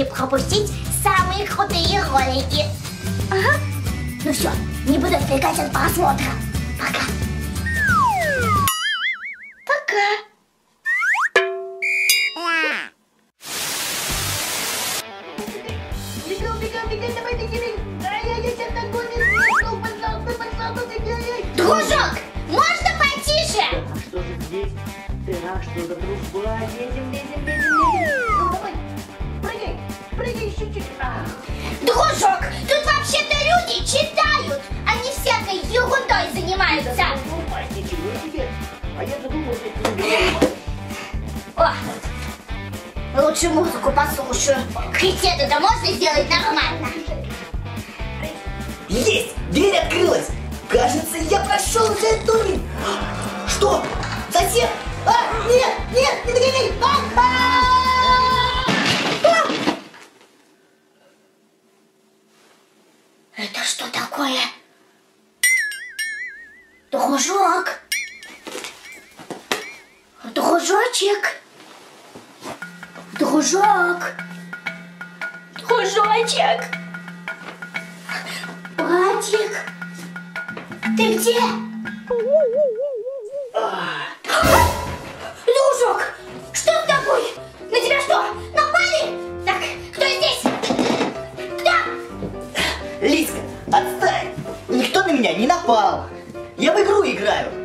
не пропустить самые крутые ролики. Ага. Ну все, не буду отвлекать от просмотра. Пока. Пока. Дружок, можно потише? А что же здесь? Так, что за лучше музыку послушаю. Хоть это можно сделать нормально. Есть! Дверь открылась! Кажется, я прошел за эту. Что? Затем? А, нет, нет, не догоняй! А, а! Это что такое? Дружок. Дружочек. Дружок. Дружочек. Братик. Ты где? Дружок, что с тобой? На тебя что, напали? Так, кто здесь? Кто? Лиска, отстань! Никто на меня не напал. Я в игру играю.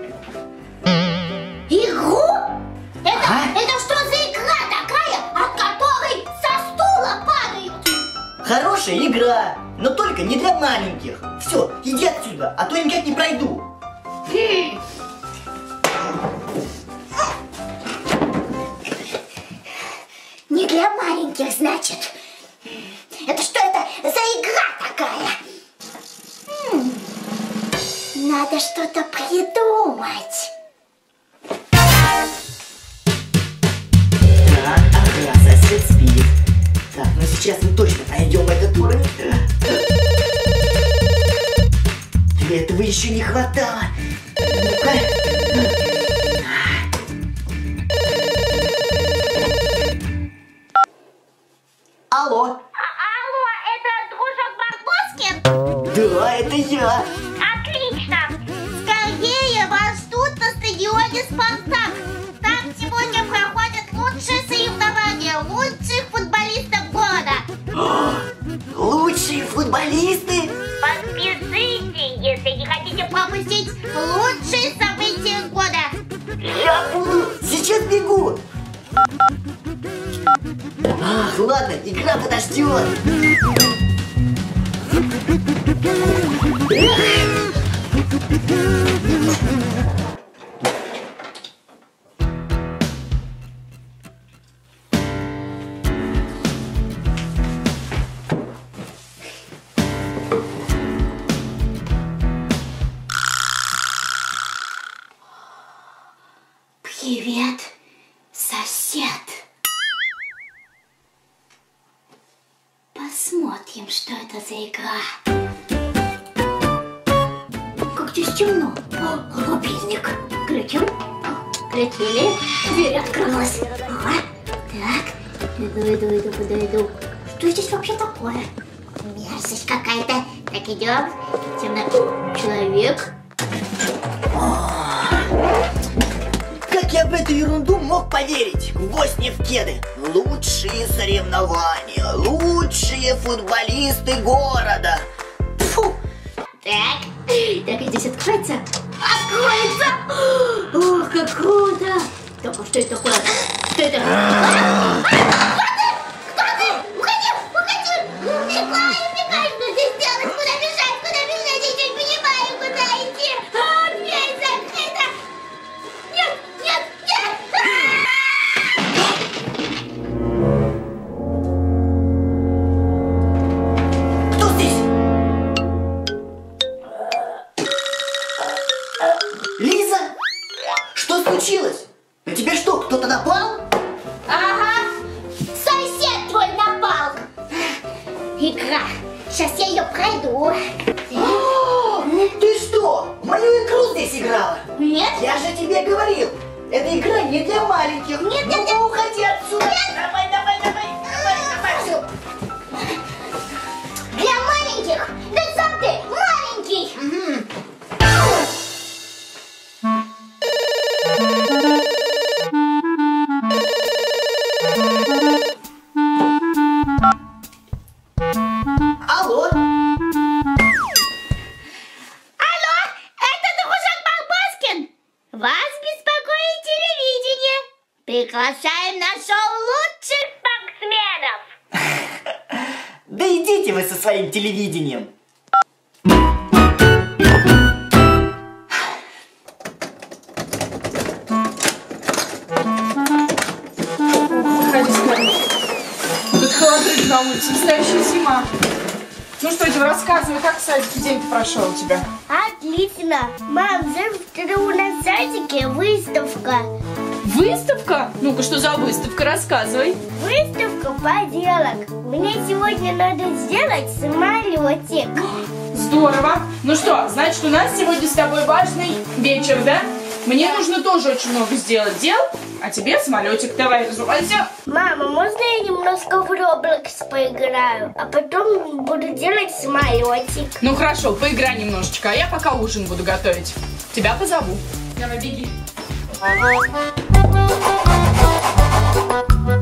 Хорошая игра, но только не для маленьких. Все, иди отсюда, а то я никак не пройду. Не для маленьких, значит. Это что это за игра такая? Надо что-то придумать. Так, ну сейчас мы точно пройдем этот уровень. Этого еще не хватало. Ну-ка. Алло. Алло, это дружок Барбоскин? Да, это я. Отлично! Скорее вас ждут на стадионе «Спартак». Там сегодня проходят лучшие Лучшие футболисты. Подпишите, если не хотите пропустить лучшие события года. Я буду. Сейчас бегу. Ах, ладно, игра подождет. Привет, темно. О, рубильник. Криким. Крикили. Дверь открылась. Ага. Так. Иду, иду, иду, подойду. Что здесь вообще такое? Мерзость какая-то. Так, идем. Темно. Человек. Как я в эту ерунду мог поверить? Гвоздь не в кеды. Лучшие соревнования, лучшие футболисты города. Фу, Так, так и здесь откроется. Откроется! Ох, как круто! Так, а что это такое? Что это? Игра. Сейчас я ее пройду. Ты что, мою игру Нет? Я же тебе говорил, эта игра не для маленьких. Нет, нет, ну, уходи отсюда. Давай, да идите вы со своим телевидением. Тут холодрык на улице, настоящая зима. Ну что, Дим, рассказывай, как в садике день прошел у тебя? Отлично. Мам, завтра у нас в садике выставка. Выставка? Ну-ка, что за выставка? Рассказывай. Выставка поделок. Мне сегодня надо сделать самолетик. Здорово. Ну что, значит, у нас сегодня с тобой важный вечер, да? Мне нужно тоже очень много сделать дел, а тебе самолетик. Давай, разувайся. Мама, можно я немножко в Roblox поиграю, а потом буду делать самолетик? Ну хорошо, поиграй немножечко, а я пока ужин буду готовить. Тебя позову. Давай, беги. Thank you.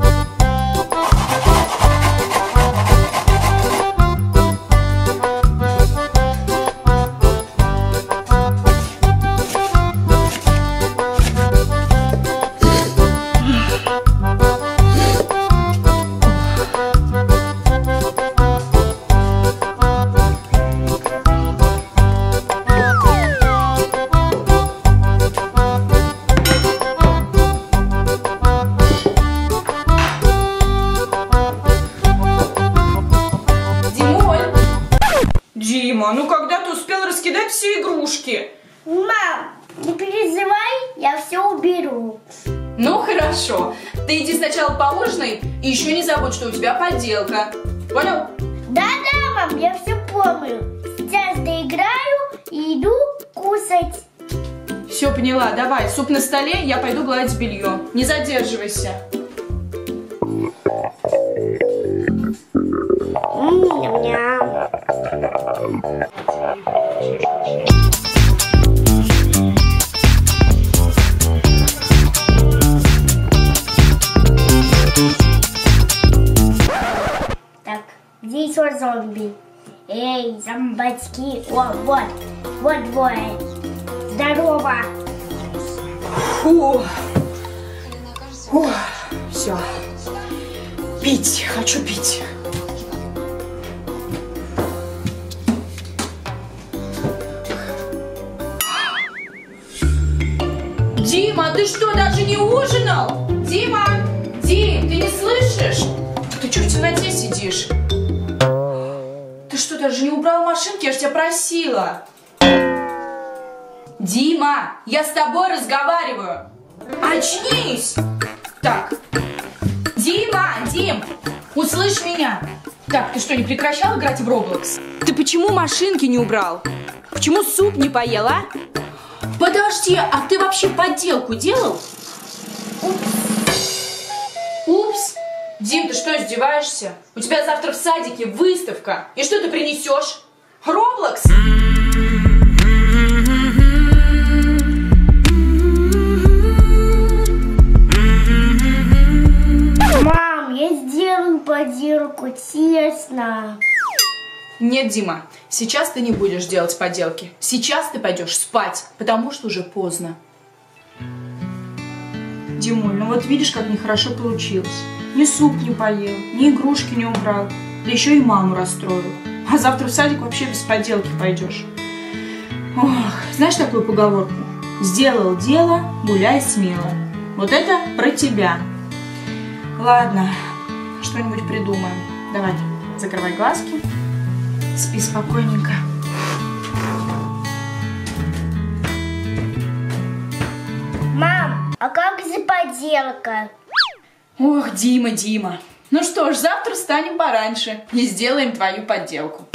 Игрушки? Мам, не переживай, я все уберу. Ну хорошо. Ты иди сначала поужинай и еще не забудь, что у тебя подделка. Понял? Да-да, мам, я все помню. Сейчас доиграю и иду кусать. Все поняла, давай, суп на столе, я пойду гладить белье. Не задерживайся. Ням-ням. Еще зомби? Эй, зомбачки. О, вот, вот двое. Здорово. Фу. Фу. Все. Пить, хочу пить. Дима, ты что, даже не ужинал? Дима! Дим, ты не слышишь? Ты что в темноте сидишь? Что, даже не убрал машинки? Я же тебя просила. Дима, я с тобой разговариваю. Очнись! Так. Дима, Дим, услышь меня. Так, ты что, не прекращал играть в Roblox? Ты почему машинки не убрал? Почему суп не поел, а? Подожди, а ты вообще подделку делал? Издеваешься? У тебя завтра в садике выставка. И что ты принесешь? Роблокс? Мам, я сделаю поделку, честно. Нет, Дима, сейчас ты не будешь делать поделки. Сейчас ты пойдешь спать, потому что уже поздно. Димуль, ну вот видишь, как нехорошо получилось. Ни суп не поел, ни игрушки не убрал, да еще и маму расстроил. А завтра в садик вообще без поделки пойдешь. Ох, знаешь такую поговорку? Сделал дело, гуляй смело. Вот это про тебя. Ладно, что-нибудь придумаем. Давай, закрывай глазки. Спи спокойненько. А как же поделка? Ох, Дима, Дима. Ну что ж, завтра встанем пораньше и сделаем твою подделку.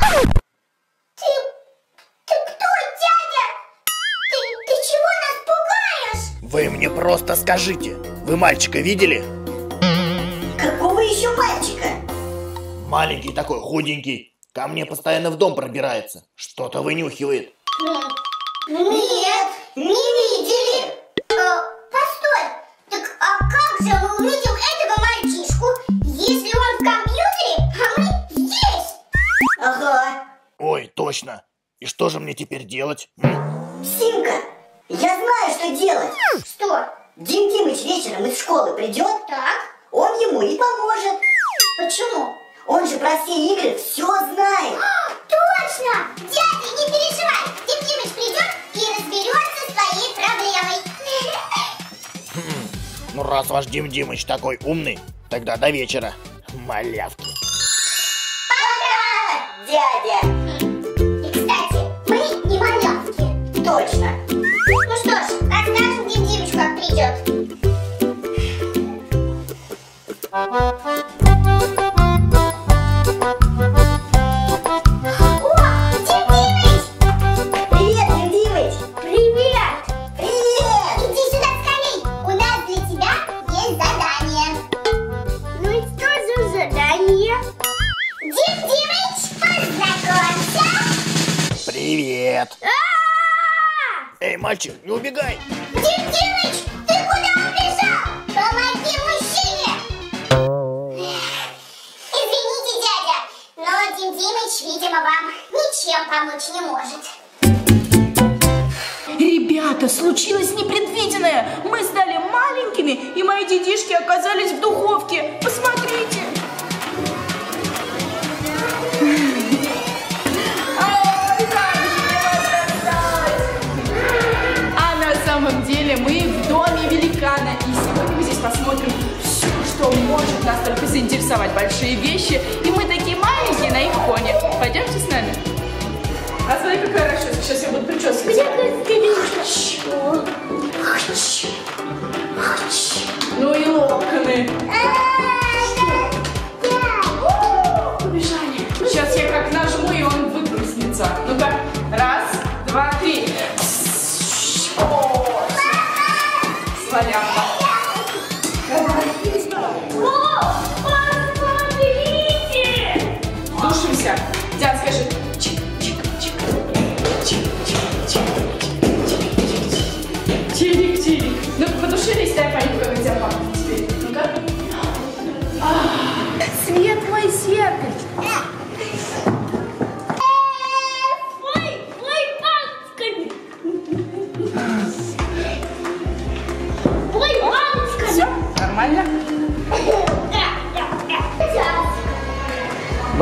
Ты, ты кто, дядя? Ты, ты чего нас пугаешь? Вы мне просто скажите, вы мальчика видели? Какого еще мальчика? Маленький такой, худенький. Ко мне постоянно в дом пробирается. Что-то вынюхивает. Нет, не видели. Э, постой, так а как же мы увидим точно. И что же мне теперь делать? Симка, я знаю, что делать. Что? Дим Димыч вечером из школы придет, Так? он ему и поможет. Почему? Он же про все игры все знает. А, Точно! Дядя, не переживай! Дим Димыч придет и разберется с твоей проблемой. Ну раз ваш Дим Димыч такой умный, тогда до вечера. Малявки. Пока, дядя. Дим Димыч, познакомься! Привет. Эй, мальчик, не убегай. Дим Димыч, Димыч, видимо, вам ничем помочь не может. Ребята, случилось непредвиденное. Мы стали маленькими, и мои детишки оказались в духовке. Посмотрите. А на самом деле мы в доме великана. И сегодня мы здесь посмотрим что может нас только заинтересовать. Большие вещи. И мы такие маленькие на их фоне. Пойдемте с нами. А смотри, какая расческа. Сейчас я буду причесывать. Ну и локоны. Побежали. Сейчас я как нажму, и он выпрыснется. Ну-ка. Раз, два, три. О,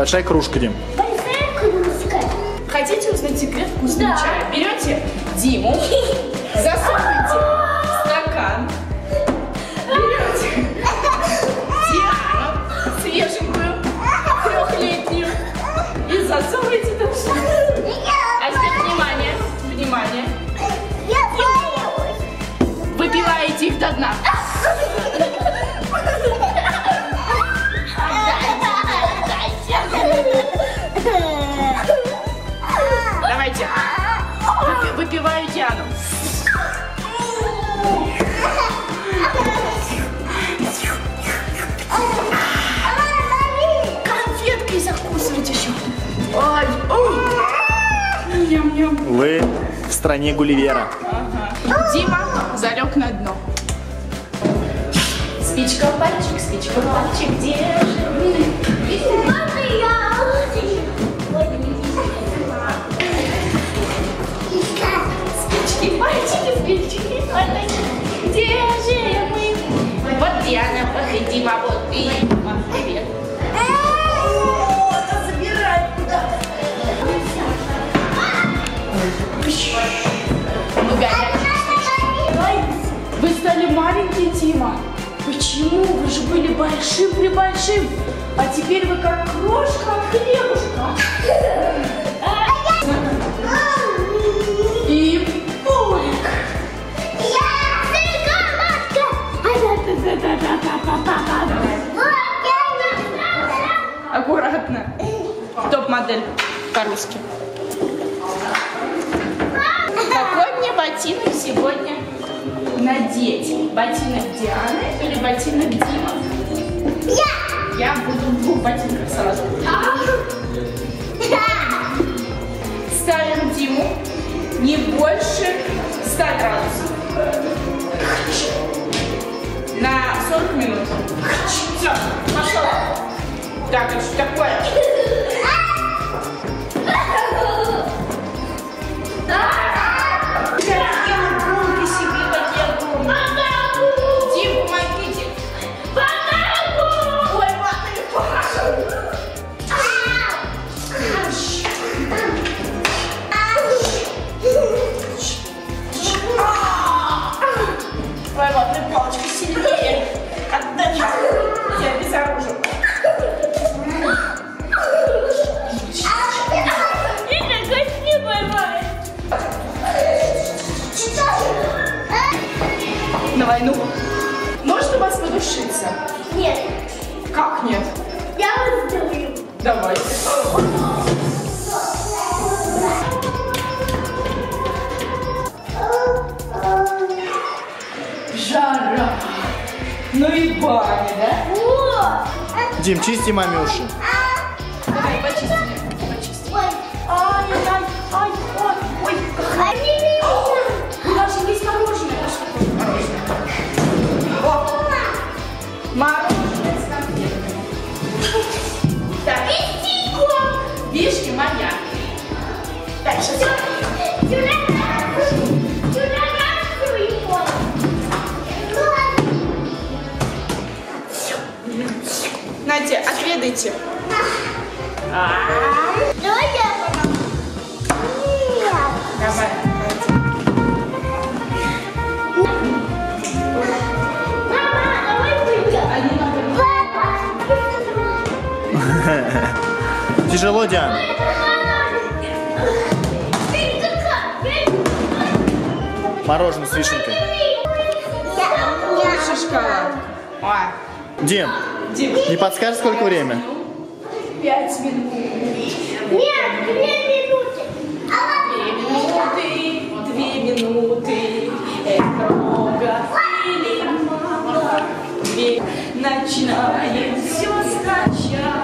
Большая кружка, Дим. Большая кружка. Хотите узнать секрет вкусного чая? Берете Диму, засовываете в стакан, берете Диану, свеженькую, трехлетнюю, и засовываете туда. А теперь внимание, внимание. Выпиваете их до дна. Ням-ням. Вы в стране Гулливера. Дима залег на дно. Спичка в пальчик, спичка в пальчик, где же вы? Спички, пальчики, спички, пальчики, где же мы? Вот Диана, вот Дима, вот Почему? Вы же были большим-пребольшим. А теперь вы как крошка от хлебушка. И пулик. Аккуратно. Топ-модель по-русски. Какой мне ботинок сегодня надеть? Ботинок Дианы или ботинок Дима? Я! Я буду в двух ботинках сразу. Ставим Диму не больше 100 градусов. На 40 минут. Все, пошел. Так, это что такое? Чисти маме Какая? Мороженое с вишенкой. Лучше шоколадку. Ой. Дим, Дим. не подскажешь, сколько время? Пять минут. Нет, две минуты. Две минуты, две минуты. Это много или мало? Начинаем все сначала.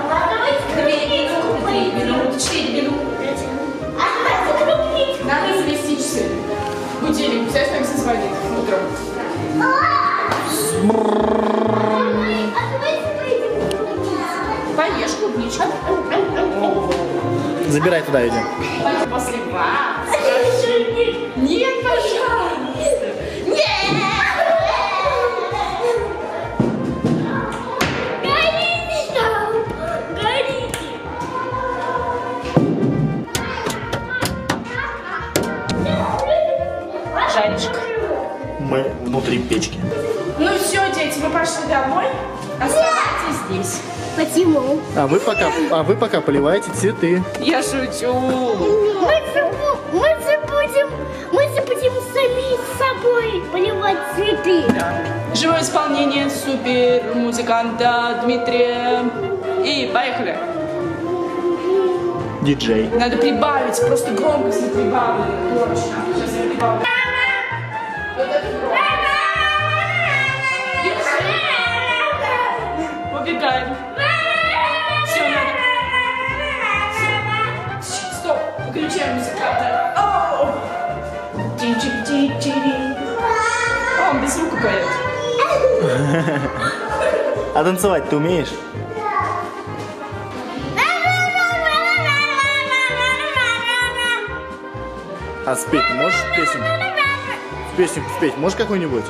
Четыре минуты. Надо завести. Будильник, представляешь, как созвонит утром. Поешь клубничку. Забирай туда, идем. После вас. Нет, пожалуйста. Почему? А вы пока, а вы пока поливаете цветы. Я шучу. Мы же, мы же будем, мы же будем сами с собой поливать цветы. Живое исполнение супер музыканта Дмитрия. И поехали. Диджей. Надо прибавить, просто громкость не прибавлена. Точно. Сейчас я прибавлю. Вот это мяукает. А танцевать ты умеешь? А спеть можешь песню? Песню спеть можешь какую-нибудь?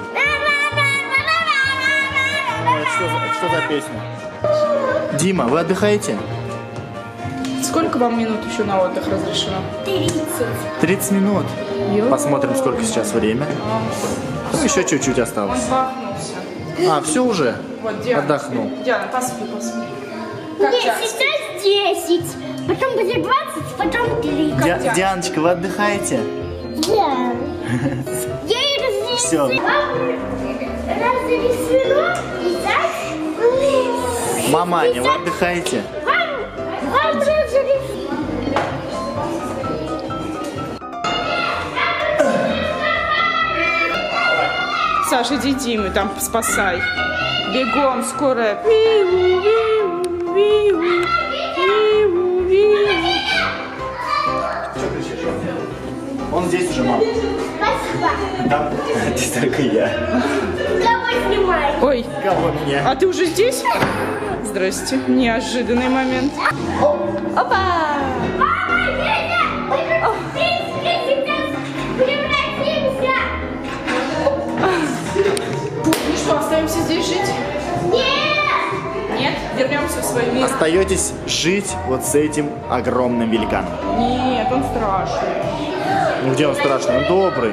Что, за, что за песня? Дима, вы отдыхаете? Сколько вам минут еще на отдых разрешено? 30 минут. Посмотрим, сколько сейчас время. Ну, еще чуть-чуть Он осталось. бахнулся. А, все уже? Вот, Диана. Отдохнул. Диана, поспи, поспи. Как Нет, Диана? сейчас 10, потом будет 20, потом 3. Ди- Диана? Дианочка, вы отдыхаете? Да. Я и разрисую. Вам разрисую и так. Маманя, вы отдыхаете? Вам, вам Саша, иди Диму там спасай. Бегом, скорая. Виу, виу, виу, виу, виу. Он здесь уже, мама. Спасибо. Там здесь только я. Кого снимаешь? Ой, Кого меня? а ты уже здесь? Здрасте, неожиданный момент. Опа! Мир? Остаетесь жить вот с этим огромным великаном. Нет, он страшный. Ну где он страшный? Он добрый.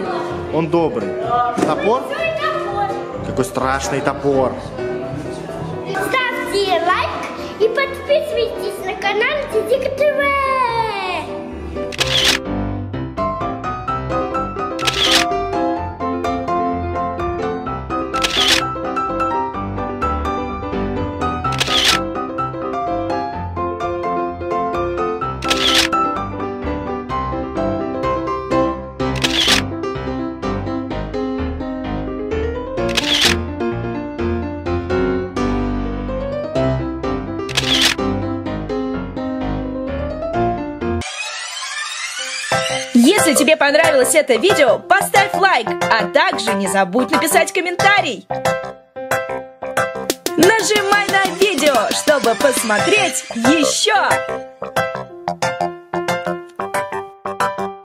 Он добрый. Топор? Какой страшный топор. Ставьте лайк и подписывайтесь на канал Дидик ТВ. Понравилось это видео, поставь лайк, а также не забудь написать комментарий. Нажимай на видео, чтобы посмотреть еще.